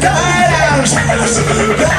died out.